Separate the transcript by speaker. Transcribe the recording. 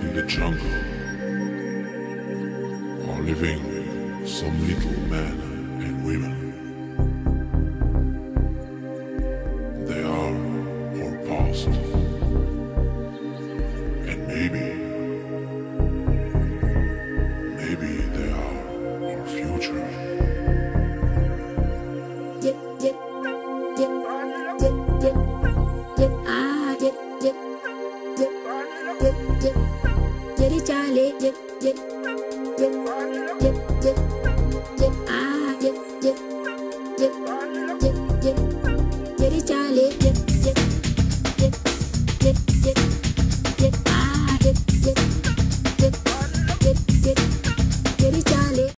Speaker 1: in the jungle are living some little men and women. They are our past. And maybe, maybe they are our future.
Speaker 2: Ah. Jadi cale, ah, jadi cale, ah,